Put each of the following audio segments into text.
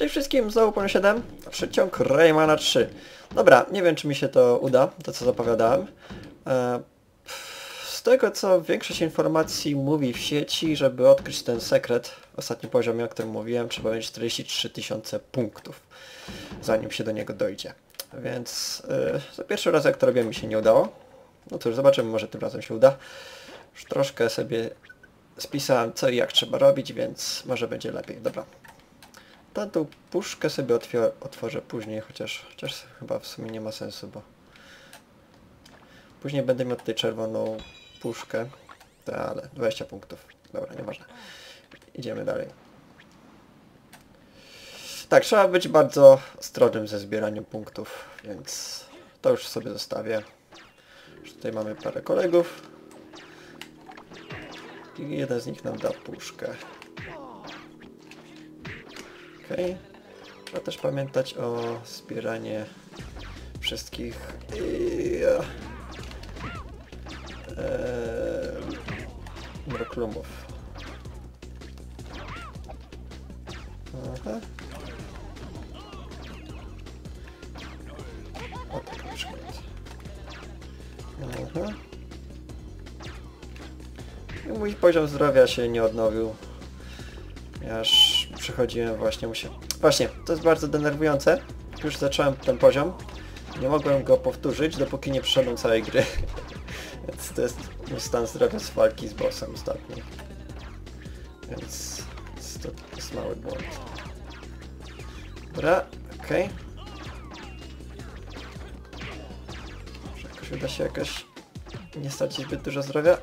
Cześć wszystkim, znowu Pony 7, przeciąg Raymana 3. Dobra, nie wiem czy mi się to uda, to co zapowiadałem. E, z tego co większość informacji mówi w sieci, żeby odkryć ten sekret, ostatni poziom, o którym mówiłem, trzeba mieć 43 tysiące punktów, zanim się do niego dojdzie. Więc e, za pierwszy raz jak to robię mi się nie udało. No cóż, zobaczymy, może tym razem się uda. Już troszkę sobie spisałem co i jak trzeba robić, więc może będzie lepiej. Dobra, Tamtą puszkę sobie otworzę później, chociaż, chociaż chyba w sumie nie ma sensu, bo później będę miał tutaj czerwoną puszkę, Ta, ale 20 punktów. Dobra, nieważne. Idziemy dalej. Tak, trzeba być bardzo ostrożnym ze zbieraniem punktów, więc to już sobie zostawię. Już tutaj mamy parę kolegów. I jeden z nich nam da puszkę. Okej. Trzeba też pamiętać o zbieranie wszystkich yy, mroklumów. Aha. Tak mój poziom zdrowia się nie odnowił. Aż przechodziłem właśnie mu się... Właśnie, to jest bardzo denerwujące. Już zacząłem ten poziom. Nie mogłem go powtórzyć, dopóki nie przeszedłem całej gry. Więc to jest mój stan zdrowia z walki z bossem ostatni. Więc to jest mały błąd. Dobra, okej. Okay. Jakoś uda się jakoś nie stracić zbyt dużo zdrowia.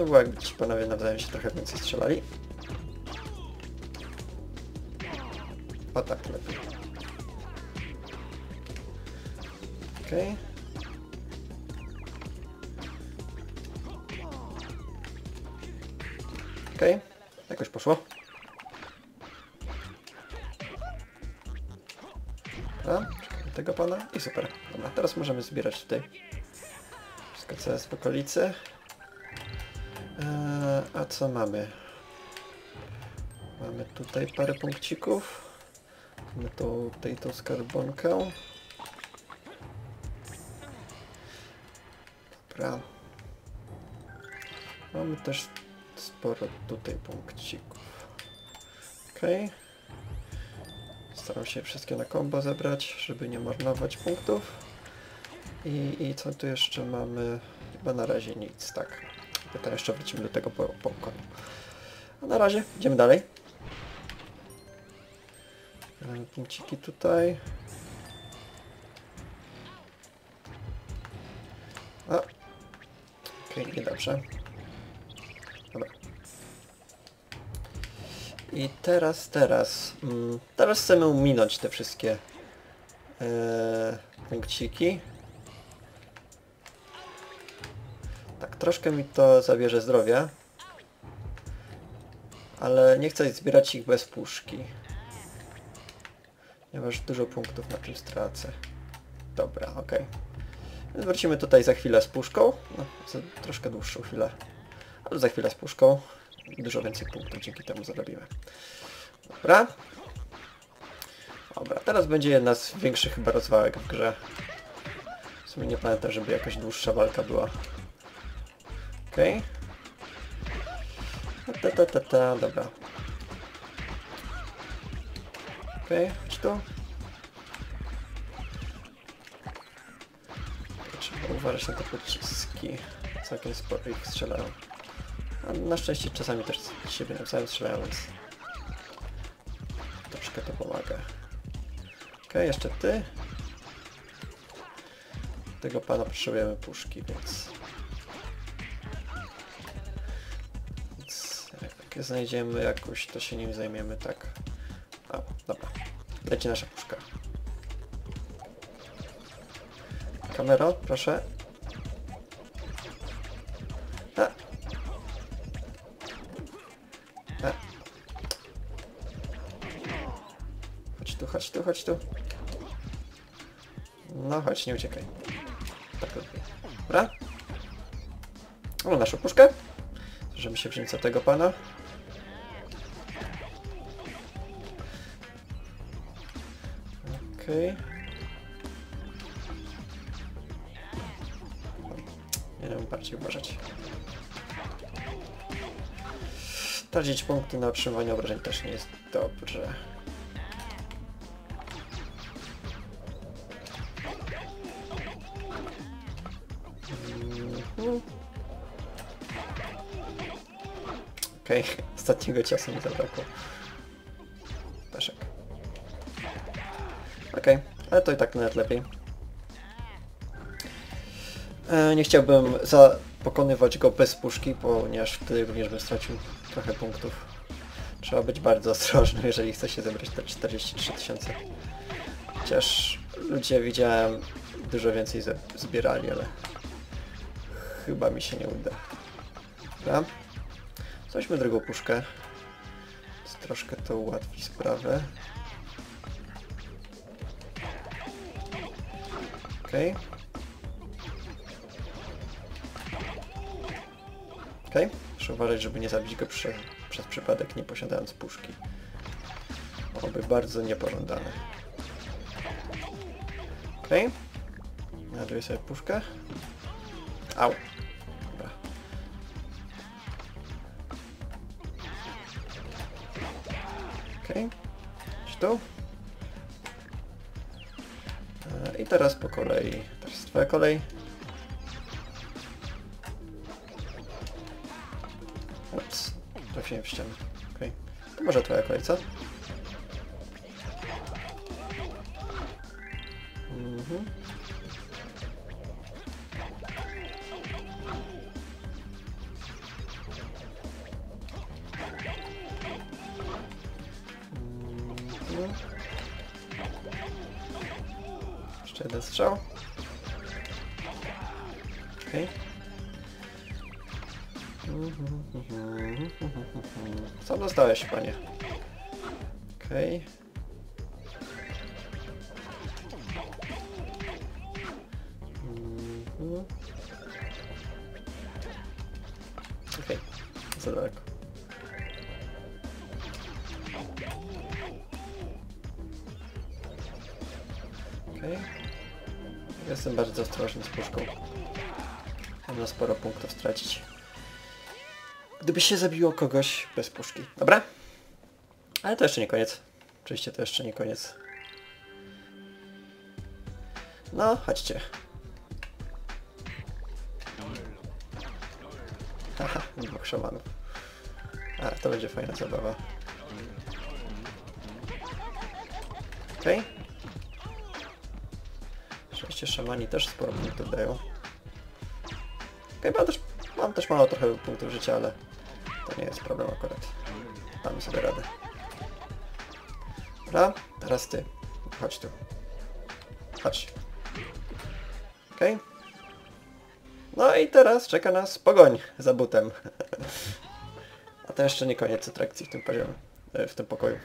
Fajnie było jakby ci panowie nawzajem się trochę więcej strzelali. O tak, lepiej. Okej. Okay. Okej, okay. jakoś poszło. Dobra, czekamy tego pana i super. Dobra, teraz możemy zbierać tutaj wszystko co jest w okolicy. Eee, a co mamy? Mamy tutaj parę punkcików. Mamy tutaj tą skarbonkę. Dobra. Mamy też sporo tutaj punkcików. Ok. Staram się wszystkie na kombo zebrać, żeby nie marnować punktów. I, I co tu jeszcze mamy? Chyba na razie nic, tak. Potem jeszcze wrócimy do tego po, po A na razie idziemy dalej. Mamy punkciki tutaj. A. Okej, okay, niedobrze. Dobra. I teraz, teraz. Mm, teraz chcemy uminąć te wszystkie e, punkciki. Troszkę mi to zabierze zdrowia. Ale nie chcę zbierać ich bez puszki. Ponieważ dużo punktów na tym stracę. Dobra, ok. Wrócimy tutaj za chwilę z puszką. No, za troszkę dłuższą chwilę. Ale za chwilę z puszką. Dużo więcej punktów dzięki temu zarobimy. Dobra. Dobra, teraz będzie jedna z większych chyba rozwałek w grze. W sumie nie pamiętam, żeby jakaś dłuższa walka była. Okej. Okay. Ta, ta, ta, ta, dobra. Okej, okay, tu. Trzeba uważać na te pociski. Całkiem sporo ich strzelają. A na szczęście czasami też siebie nawzajem strzelają, więc troszkę to pomaga. Okej, okay, jeszcze ty. Tego pana potrzebujemy puszki, więc znajdziemy jakoś, to się nim zajmiemy, tak. O, dobra. Leci nasza puszka. Kamero, proszę. A. A. Chodź tu, chodź tu, chodź tu. No chodź, nie uciekaj. Tak lepiej. Dobra. O, naszą puszkę. Możemy się wziąć za tego pana. Okej. Nie wiem, bardziej uważać. Tracić punkty na otrzymywanie obrażeń też nie jest dobrze. Mhm. Okej, ostatniego ciosu mi zabrakło. Ale to i tak nawet lepiej. E, nie chciałbym pokonywać go bez puszki, ponieważ wtedy również bym stracił trochę punktów. Trzeba być bardzo ostrożnym, jeżeli chce się zebrać te 43 tysiące. Chociaż ludzie widziałem dużo więcej zbierali, ale chyba mi się nie uda. Dobra. Weźmy drugą puszkę. Troszkę to ułatwi sprawę. Okej. Okej. Muszę uważać, żeby nie zabić go prze, przez przypadek, nie posiadając puszki. Byłoby bardzo niepożądane. Okej. Naduję sobie puszkę. Au. Dobra. Okej. Idź tu. Teraz po kolei. Teraz jest twoja kolej. Ups. Trafiłem w ścianę. Okej. To może twoja kolej, co? Mhm. Dostałeś, panie? Okej. Mhm. Okej, za daleko. Okej. Jestem bardzo ostrożny z puszką. Można sporo punktów stracić. Gdyby się zabiło kogoś bez puszki. Dobra? Ale to jeszcze nie koniec. Oczywiście to jeszcze nie koniec. No, chodźcie. Haha, dwóch szamanów. A, to będzie fajna zabawa. Okej. Oczywiście szamani też sporo punktów dają. Okej, mam, też, mam też mało trochę punktów życia, ale to nie jest problem akurat. Damy sobie radę. Dobra, teraz ty. Chodź tu. Chodź. Okej. No i teraz czeka nas pogoń za butem. A to jeszcze nie koniec atrakcji w tym poziomie, e, w tym pokoju.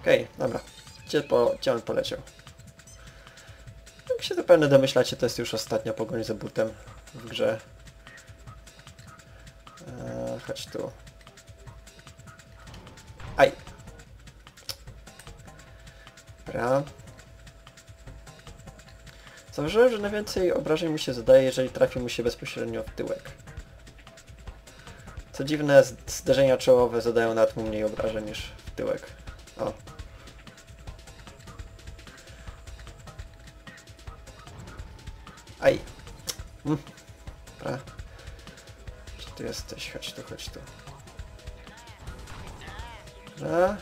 Okej, dobra. Gdzie, po, gdzie on poleciał? Jak się zapewne domyślacie, to jest już ostatnia pogoń za butem w grze. Chodź tu. Aj! Dobra. Zauważyłem, że najwięcej obrażeń mu się zadaje, jeżeli trafi mu się bezpośrednio w tyłek. Co dziwne, zderzenia czołowe zadają nawet mu mniej obrażeń niż w tyłek. Ty jesteś? Chodź tu, chodź tu. Dobra.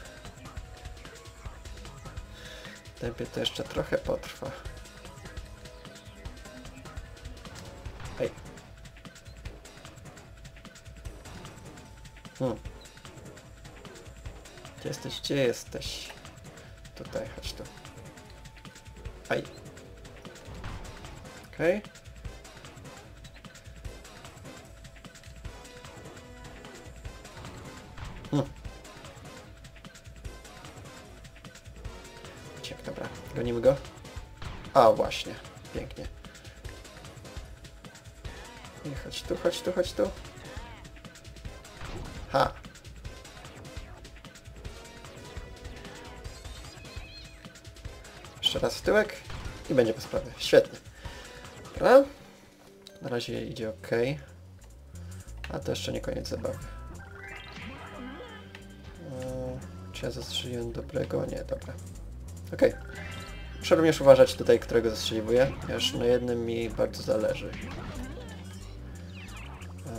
Tempie to jeszcze trochę potrwa. Aj. Hmm. Gdzie jesteś? Gdzie jesteś? Tutaj, chodź tu. Aj. Okej. Hmm. A, właśnie. Pięknie. I chodź tu, chodź tu, chodź tu. Ha! Jeszcze raz w tyłek i będzie po sprawie. Świetnie. Dobra. Na razie idzie ok. A to jeszcze nie koniec zabawy. Eee, Czy ja zastrzeliłem dobrego? Nie, dobra. Okej. Muszę również uważać tutaj, którego zastrzeliwuję, ponieważ na jednym mi bardzo zależy.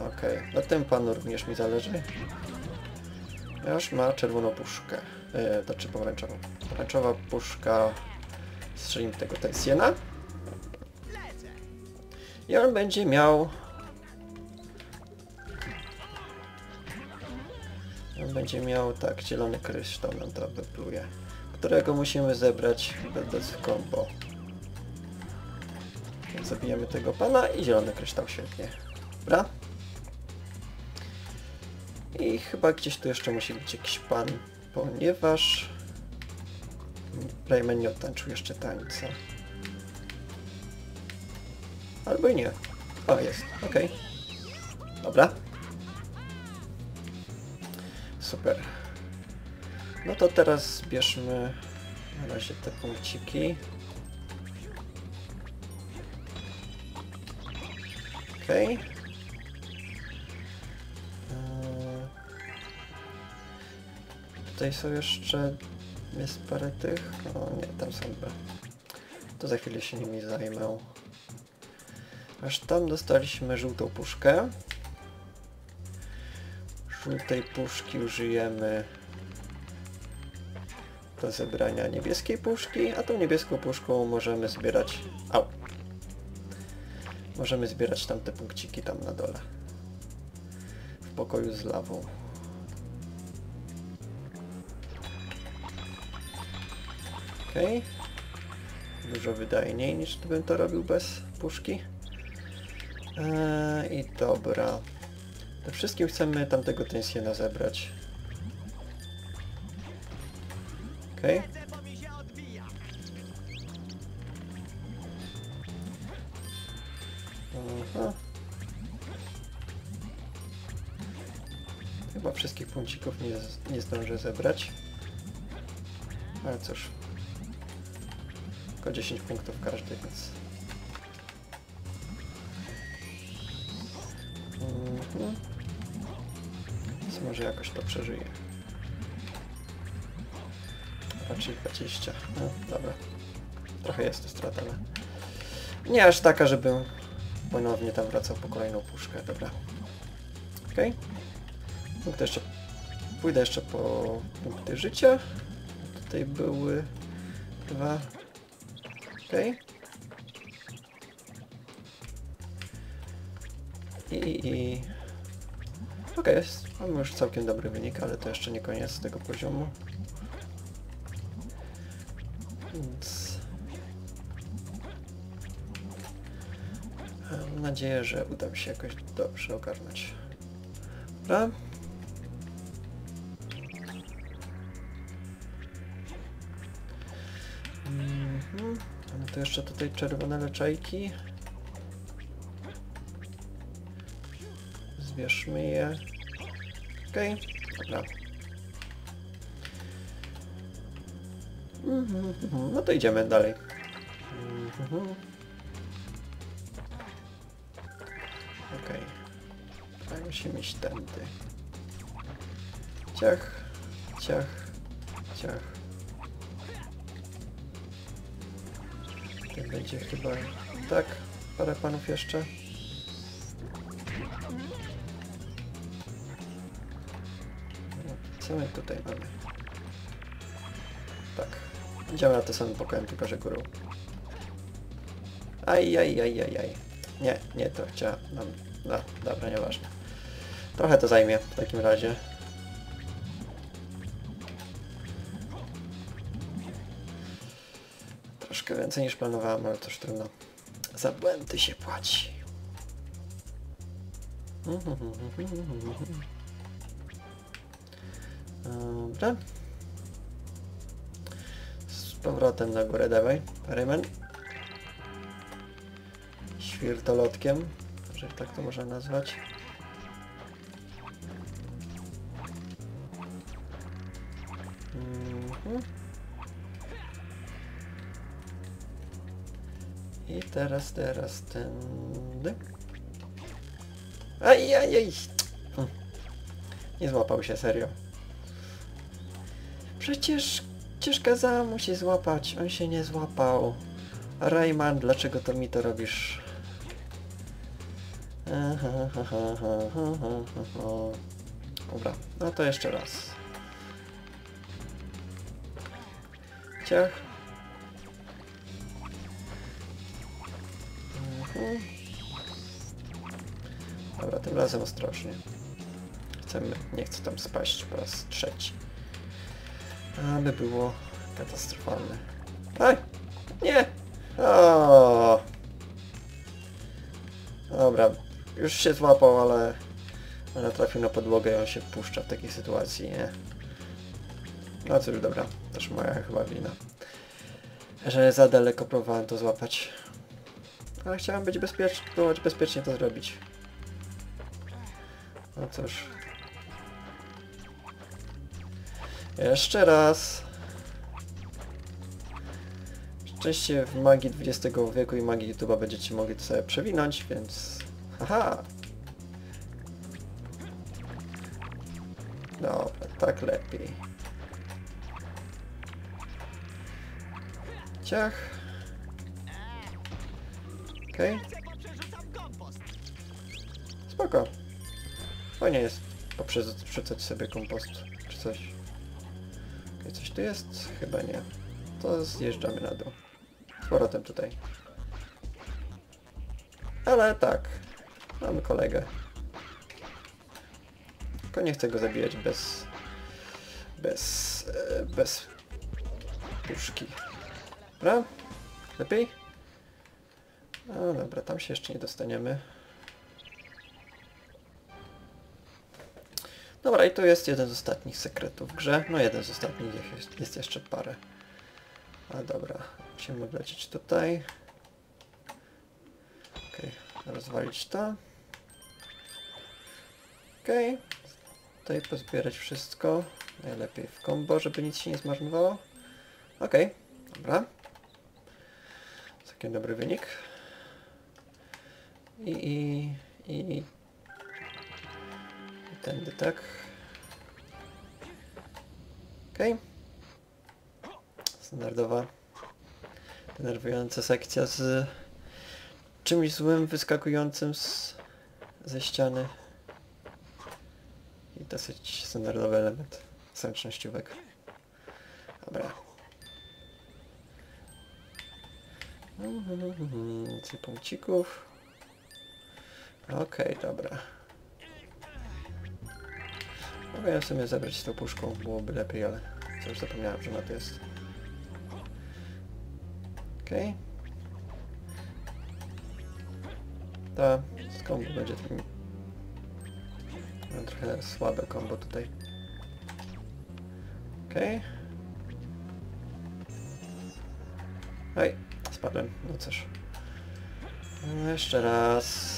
Okej, na tym panu również mi zależy. Ponieważ ma czerwoną puszkę. Yy, znaczy pomarańczową. Pomarańczowa puszka strzelimy tego Tensjena. I on będzie miał... On będzie miał, tak, zielony kryształ nam to wypluje, którego musimy zebrać będąc w combo. Więc zabijemy tego pana i zielony kryształ, świetnie. Dobra. I chyba gdzieś tu jeszcze musi być jakiś pan, ponieważ Rayman nie odtańczył jeszcze tańca. Albo i nie. O, jest. Okej. Dobra. Super. No to teraz zbierzmy na razie te punkciki. Okej. Eee, Tutaj są jeszcze... Jest parę tych? O nie, tam są dwa. To za chwilę się nimi zajmę. Aż tam dostaliśmy żółtą puszkę. Żółtej puszki użyjemy do zebrania niebieskiej puszki, a tą niebieską puszką możemy zbierać... Au! Możemy zbierać tamte punkciki tam na dole. W pokoju z lawą. Okej. Dużo wydajniej niż gdybym to robił bez puszki. Eee, I dobra. To wszystkim chcemy tamtego tensiona zebrać. Okej. Aha. Chyba wszystkich punkcików nie, nie zdążę zebrać. Ale cóż. Tylko 10 punktów każdy, więc... Mhm. Więc może jakoś to przeżyje. Raczej 20. No, dobra. Trochę jest to strata, ale... Nie aż taka, żebym ponownie tam wracał po kolejną puszkę, dobra. Okej. Okay. To jeszcze... Pójdę jeszcze po punkty życia. Tutaj były dwa. Okej. I, i... Okej, jest. Mamy już całkiem dobry wynik, ale to jeszcze nie koniec tego poziomu. Mam nadzieję, że uda mi się jakoś dobrze ogarnąć. Dobra. Mhm. Mamy tu jeszcze tutaj czerwone leczajki. Zbierzmy je. Okej, dobra. No to idziemy dalej. Okej. Okay. Musimy iść tędy. Ciach, ciach, ciach. To będzie chyba... Tak, parę panów jeszcze. Co my tutaj mamy? Na te samym pokojem, tylko że górą. Aj, aj, aj, aj, aj. Nie, nie to chciałem. No, no, dobra, nieważne. Trochę to zajmie w takim razie. Troszkę więcej niż planowałem, ale toż trudno. Za błędy się płaci. Dobra powrotem na górę, dawaj, Parymen. Świrtolotkiem, że tak to można nazwać. Mhm. I teraz, teraz tędy. Ajajaj! Mm. Nie złapał się, serio. Przecież przecież kazałem mu się złapać, on się nie złapał. Rayman, dlaczego to mi to robisz? Dobra, no to jeszcze raz. Ciach. Mhm. Dobra, tym razem ostrożnie. Chcemy, nie chcę tam spaść po raz trzeci. Aby było katastrofalne. Aj! Nie! O! Dobra, już się złapał, ale, ale trafił na podłogę i on się puszcza w takiej sytuacji, nie? No cóż, dobra, też moja chyba wina. Że za daleko próbowałem to złapać. Ale chciałem być bezpieczny, próbować bezpiecznie to zrobić. No cóż. Jeszcze raz. Szczęście w magii XX wieku i magii YouTube'a będziecie mogli to sobie przewinąć, więc... Haha! Dobra, tak lepiej. Ciach. Okej. Spoko. Fajnie jest poprzedzać sobie kompost, czy coś. Okej, coś tu jest? Chyba nie. To zjeżdżamy na dół. Z powrotem tutaj. Ale tak. Mamy kolegę. Tylko nie chcę go zabijać bez... Bez... E, bez... puszki. Dobra? Lepiej? No dobra, tam się jeszcze nie dostaniemy. I tu jest jeden z ostatnich sekretów w grze. No jeden z ostatnich, jest, jest jeszcze parę. A dobra, musimy lecieć tutaj. Okej, okay. rozwalić to. Okej, okay. tutaj pozbierać wszystko. Najlepiej w combo, żeby nic się nie zmarnowało. Okej, okay. dobra. Taki dobry wynik. I, i, i, i tędy, tak? Standardowa, denerwująca sekcja z czymś złym wyskakującym z, ze ściany. I dosyć standardowy element zręcznościówek. Dobra. Więcej punkcików. Okej, okay, dobra. Mogę sobie zabrać z tą puszką, byłoby lepiej, ale co już zapomniałem, że na to jest. Okej. Okay. Ta z kombo będzie takim... Mam trochę słabe kombo tutaj. Okej. Okay. Oj, spadłem, no cóż. No jeszcze raz.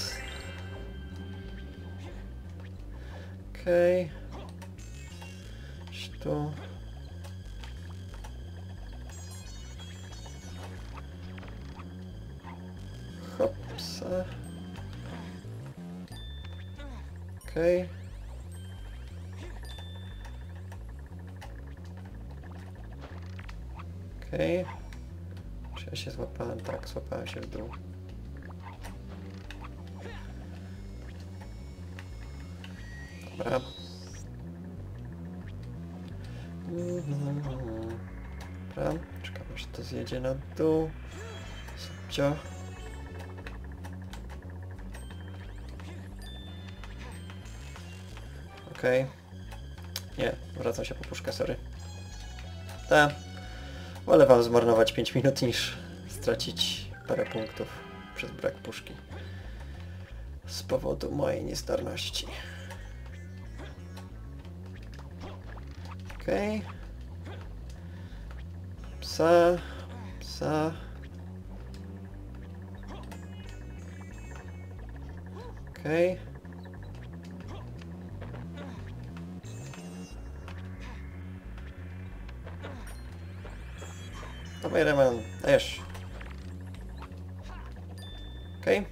Okej. Okay. Tu. Okej. Okay. Okej. Okay. Czy ja się złapałem? Tak, złapałem się w dół. Dobra. Dobra, czekam aż to zjedzie na dół. Subcio. Okej. Okay. Nie, wracam się po puszkę, sorry. Ta. Wolę wam zmarnować 5 minut niż stracić parę punktów przez brak puszki. Z powodu mojej niezdarności. Okej. Okay. Psa. Psa. Okej. Okay. Dawaj Reman, dajesz. Okej.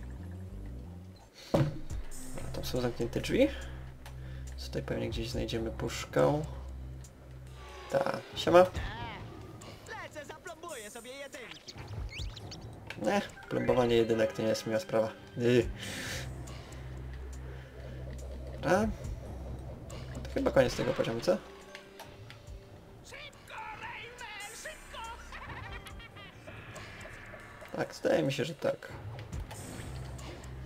A Tam są zamknięte drzwi. Tutaj pewnie gdzieś znajdziemy puszkę. Ta, siema. Nie, plombowanie jedynek to nie jest miła sprawa. Yy. Dobra. To chyba koniec tego poziomu, co? Tak, zdaje mi się, że tak.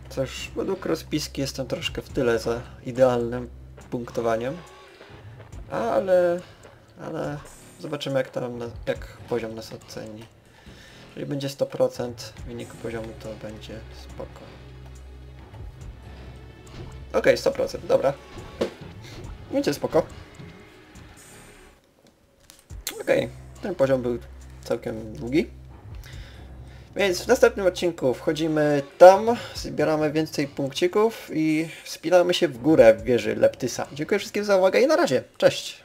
Cóż, według rozpiski jestem troszkę w tyle za idealnym punktowaniem. Ale... ale... Zobaczymy jak tam, jak poziom nas oceni. Jeżeli będzie 100% wyniku poziomu, to będzie spoko. Okej, 100%, dobra. Będzie spoko. Okej, ten poziom był całkiem długi. Więc w następnym odcinku wchodzimy tam, zbieramy więcej punkcików i wspinamy się w górę w wieży Leptysa. Dziękuję wszystkim za uwagę i na razie. Cześć!